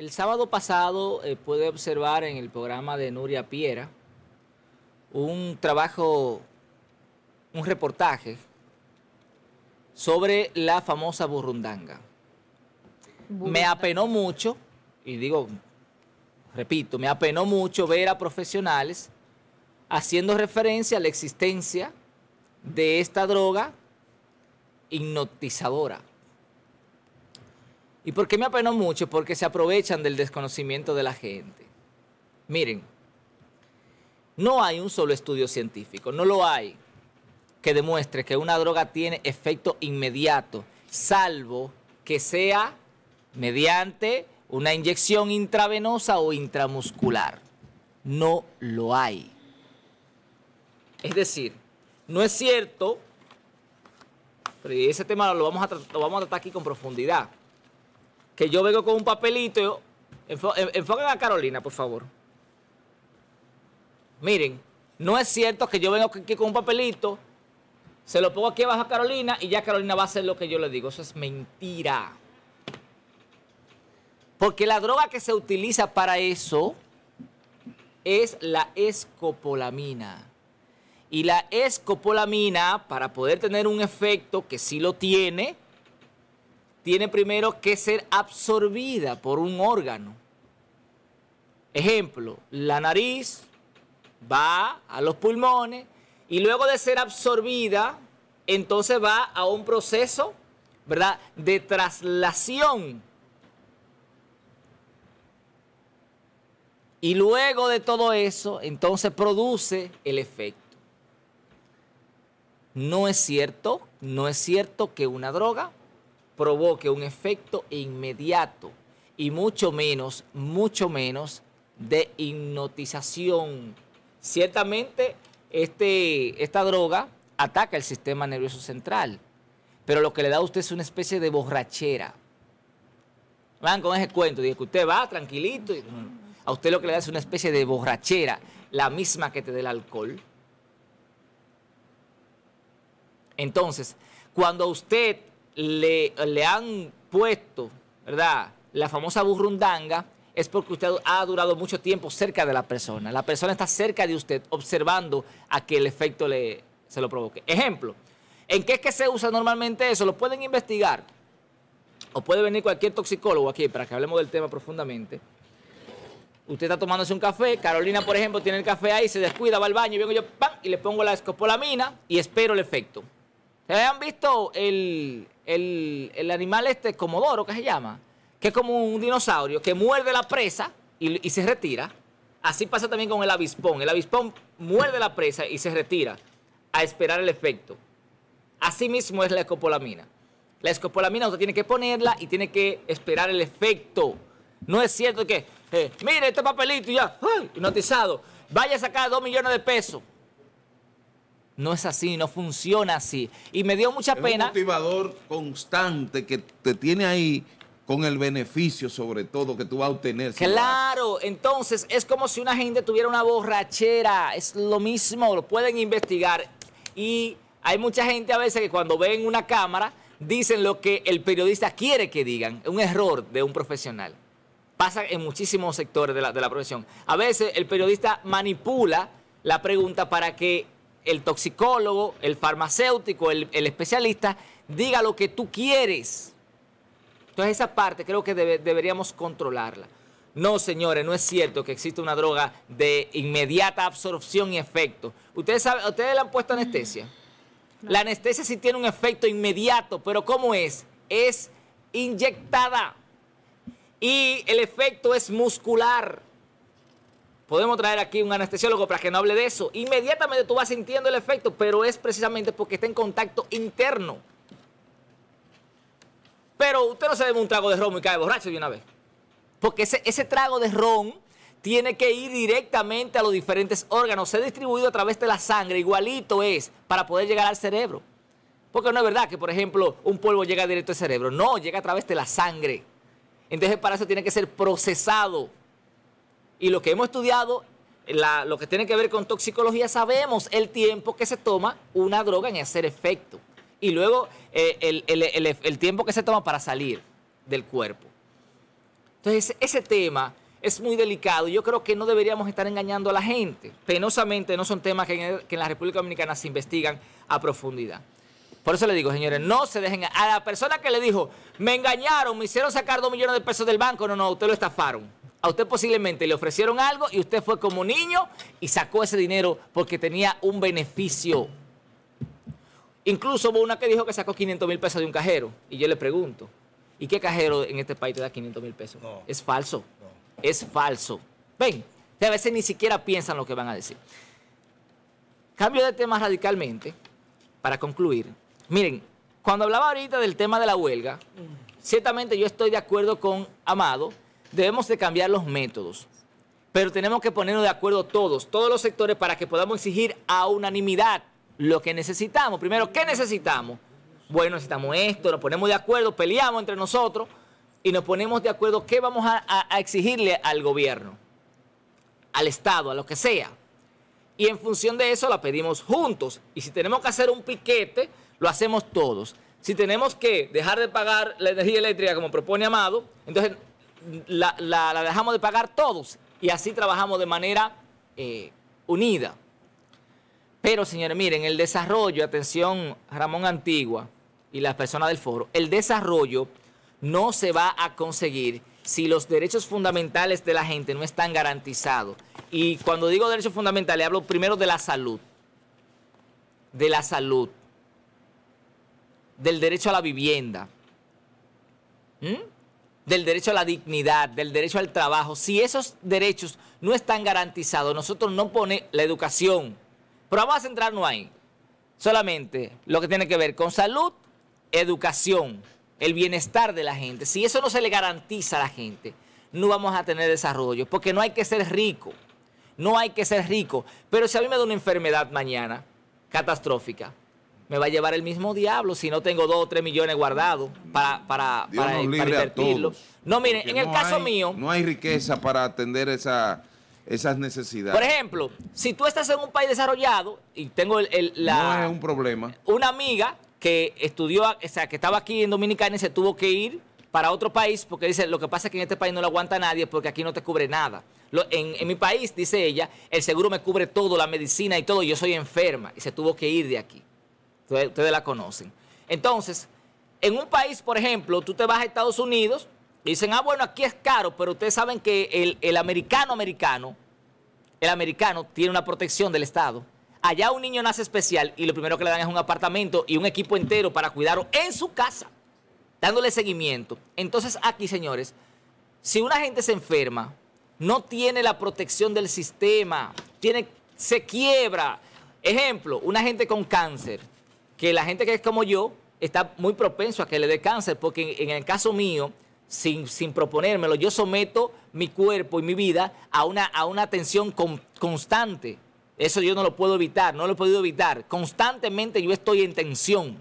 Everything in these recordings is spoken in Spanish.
El sábado pasado eh, pude observar en el programa de Nuria Piera un trabajo, un reportaje sobre la famosa burrundanga. Me apenó mucho, y digo, repito, me apenó mucho ver a profesionales haciendo referencia a la existencia de esta droga hipnotizadora. ¿Y por qué me apenó mucho? Porque se aprovechan del desconocimiento de la gente. Miren, no hay un solo estudio científico, no lo hay, que demuestre que una droga tiene efecto inmediato, salvo que sea mediante una inyección intravenosa o intramuscular. No lo hay. Es decir, no es cierto, pero ese tema lo vamos a, lo vamos a tratar aquí con profundidad que yo vengo con un papelito. enfoquen a Carolina, por favor. Miren, no es cierto que yo vengo aquí con un papelito, se lo pongo aquí abajo a Carolina y ya Carolina va a hacer lo que yo le digo. Eso es mentira. Porque la droga que se utiliza para eso es la escopolamina. Y la escopolamina, para poder tener un efecto que sí lo tiene, tiene primero que ser absorbida por un órgano. Ejemplo, la nariz va a los pulmones y luego de ser absorbida, entonces va a un proceso, ¿verdad?, de traslación. Y luego de todo eso, entonces produce el efecto. No es cierto, no es cierto que una droga provoque un efecto inmediato y mucho menos, mucho menos de hipnotización. Ciertamente, este, esta droga ataca el sistema nervioso central, pero lo que le da a usted es una especie de borrachera. Van con ese cuento, de que usted va tranquilito, y, a usted lo que le da es una especie de borrachera, la misma que te da el alcohol. Entonces, cuando usted le, le han puesto, ¿verdad? La famosa burrundanga es porque usted ha durado mucho tiempo cerca de la persona. La persona está cerca de usted observando a que el efecto le, se lo provoque. Ejemplo, ¿en qué es que se usa normalmente eso? Lo pueden investigar. O puede venir cualquier toxicólogo aquí para que hablemos del tema profundamente. Usted está tomándose un café, Carolina, por ejemplo, tiene el café ahí, se descuida, va al baño, y vengo yo, ¡pam! y le pongo la escopolamina y espero el efecto. ¿Se han visto el, el, animal este comodoro, que se llama, que es como un dinosaurio que muerde la presa y, se retira. Así pasa también con el avispón. El avispón muerde la presa y se retira a esperar el efecto. Así mismo es la escopolamina. La escopolamina usted tiene que ponerla y tiene que esperar el efecto. No es cierto que, eh, mire este papelito ya, hipnotizado, vaya a sacar dos millones de pesos. No es así, no funciona así. Y me dio mucha pena. Un motivador constante que te tiene ahí con el beneficio sobre todo que tú vas a obtener. claro, entonces es como si una gente tuviera una borrachera, es lo mismo, lo pueden investigar. Y hay mucha gente a veces que cuando ven una cámara dicen lo que el periodista quiere que digan, un error de un profesional. Pasa en muchísimos sectores de la, de la profesión. A veces el periodista manipula la pregunta para que el toxicólogo, el farmacéutico, el, especialista, diga lo que tú quieres. Entonces esa parte creo que deberíamos controlarla. No, señores, no es cierto que existe una droga de inmediata absorción y efecto. ¿Ustedes, saben, ¿ustedes le han puesto anestesia? La anestesia sí tiene un efecto inmediato, pero ¿cómo es? Es inyectada. Y el efecto es muscular. Podemos traer aquí un anestesiólogo para que no hable de eso. Inmediatamente tú vas sintiendo el efecto, pero es precisamente porque está en contacto interno. Pero usted no se bebe un trago de ron y cae borracho de una vez. Porque ese, ese trago de ron tiene que ir directamente a los diferentes órganos, ser distribuido a través de la sangre, igualito es, para poder llegar al cerebro. Porque no es verdad que, por ejemplo, un polvo llega directo al cerebro. No, llega a través de la sangre. Entonces, para eso tiene que ser procesado. Y lo que hemos estudiado, lo que tiene que ver con toxicología, sabemos el tiempo que se toma una droga en hacer efecto. Y luego eh, el, tiempo que se toma para salir del cuerpo. Entonces, ese tema es muy delicado yo creo que no deberíamos estar engañando a la gente. Penosamente no son temas que en, que en la República Dominicana se investigan a profundidad. Por eso le digo, señores, no se dejen... A la persona que le dijo, me engañaron, me hicieron sacar dos millones de pesos del banco, no, no, usted lo estafaron. A usted posiblemente le ofrecieron algo y usted fue como niño y sacó ese dinero porque tenía un beneficio. Incluso hubo una que dijo que sacó 500 mil pesos de un cajero. Y yo le pregunto, ¿y qué cajero en este país te da 500 mil pesos? No. Es falso. No. Es falso. Ven, a veces ni siquiera piensan lo que van a decir. Cambio de tema radicalmente para concluir. Miren, cuando hablaba ahorita del tema de la huelga, ciertamente yo estoy de acuerdo con Amado, debemos de cambiar los métodos, pero tenemos que ponernos de acuerdo todos, todos los sectores, para que podamos exigir a unanimidad lo que necesitamos. Primero, ¿qué necesitamos? Bueno, necesitamos esto, nos ponemos de acuerdo, peleamos entre nosotros y nos ponemos de acuerdo qué vamos a, a- a exigirle al gobierno, al Estado, a lo que sea. Y en función de eso la pedimos juntos. Y si tenemos que hacer un piquete, lo hacemos todos. Si tenemos que dejar de pagar la energía eléctrica como propone Amado, entonces la, dejamos de pagar todos. Y así trabajamos de manera eh, unida. Pero, señores, miren, el desarrollo, atención, Ramón Antigua y las personas del foro, el desarrollo no se va a conseguir si los derechos fundamentales de la gente no están garantizados. Y cuando digo derechos fundamentales, hablo primero de la salud. De la salud. Del derecho a la vivienda. ¿Mm? Del derecho a la dignidad, del derecho al trabajo. Si esos derechos no están garantizados, nosotros no pone la educación. Pero vamos a centrarnos ahí. Solamente lo que tiene que ver con salud, educación, el bienestar de la gente. Si eso no se le garantiza a la gente, no vamos a tener desarrollo, porque no hay que ser rico. No hay que ser rico. Pero si a mí me da una enfermedad mañana, catastrófica, me va a llevar el mismo diablo si no tengo dos o tres millones guardados para, para, invertirlo. No, miren, Porque en el no caso hay- mío, No hay riqueza para atender esa, esas necesidades. por ejemplo, si tú estás en un país desarrollado y tengo el- el- la, no es un problema. una amiga que estudió, o sea, que estaba aquí en Dominicana y se tuvo que ir para otro país porque dice, lo que pasa es que en este país no lo aguanta nadie porque aquí no te cubre nada. Lo- en, en mi país, dice ella, el seguro me cubre todo, la medicina y todo, yo soy enferma y se tuvo que ir de aquí. Ustedes, la conocen. Entonces, en un país, por ejemplo, tú te vas a Estados Unidos y dicen, ah, bueno, aquí es caro, pero ustedes saben que el, el americano americano, el americano tiene una protección del Estado. Allá un niño nace especial y lo primero que le dan es un apartamento y un equipo entero para cuidarlo en su casa, dándole seguimiento. Entonces aquí, señores, si una gente se enferma, no tiene la protección del sistema, tiene, se quiebra. Ejemplo, una gente con cáncer, que la gente que es como yo está muy propenso a que le dé cáncer, porque en, en el caso mío, sin, sin proponérmelo, yo someto mi cuerpo y mi vida a una, a una tensión con- constante. Eso yo no lo puedo evitar, no lo he podido evitar. Constantemente yo estoy en tensión.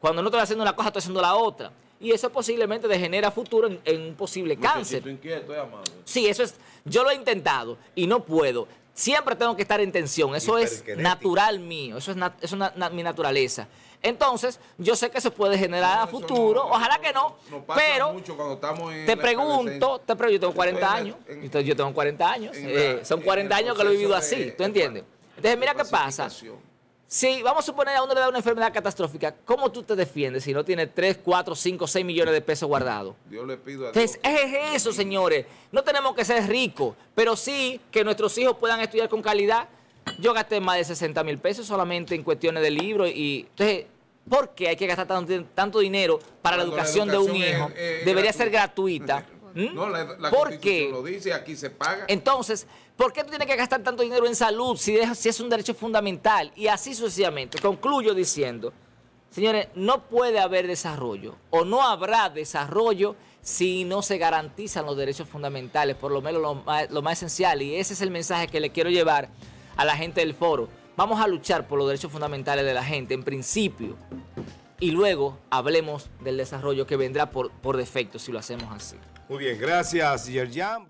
Cuando no estoy haciendo una cosa, estoy haciendo la otra. Y eso posiblemente degenera futuro en, en un posible cáncer. Inquieto, eh, amado. Sí, eso es. Yo lo he intentado y no puedo. Siempre tengo que estar en tensión. Eso es natural mío. Eso es, nat- eso es na- na- mi naturaleza. Entonces, yo sé que se puede generar a No, futuro. no- Ojalá no- que no. Pero mucho cuando estamos en te pregunto, te pregunto, yo tengo 40 Estoy en años. la- en- Entonces, yo tengo 40 años. eh, la- son en 40 el años que lo he vivido así. ¿Tú entiendes? Entonces, mira qué pasa. Si vamos a suponer a uno le da una enfermedad catastrófica, ¿cómo tú te defiendes si no tienes 3, 4, 5, 6 millones de pesos guardados? Dios le pido a Entonces, Dios. es eso, señores. No tenemos que ser ricos, pero sí que nuestros hijos puedan estudiar con calidad. Yo gasté más de 60 mil pesos solamente en cuestiones de libros y entonces, ¿por qué hay que gastar tanto, tanto dinero para la educación, de un hijo? es- es Debería ser gratuita. ¿Mm? No, la, la ¿Por Constitución qué? lo dice, aquí se paga. Entonces, ¿por qué tú tienes que gastar tanto dinero en salud si, es- si es un derecho fundamental? Y así sucesivamente. Concluyo diciendo, señores, no puede haber desarrollo o no habrá desarrollo si no se garantizan los derechos fundamentales, por lo menos lo más, lo más esencial. Y ese es el mensaje que le quiero llevar a la gente del foro. Vamos a luchar por los derechos fundamentales de la gente, en principio. Y luego hablemos del desarrollo que vendrá por, por defecto si lo hacemos así. Muy bien, gracias, Yerjan.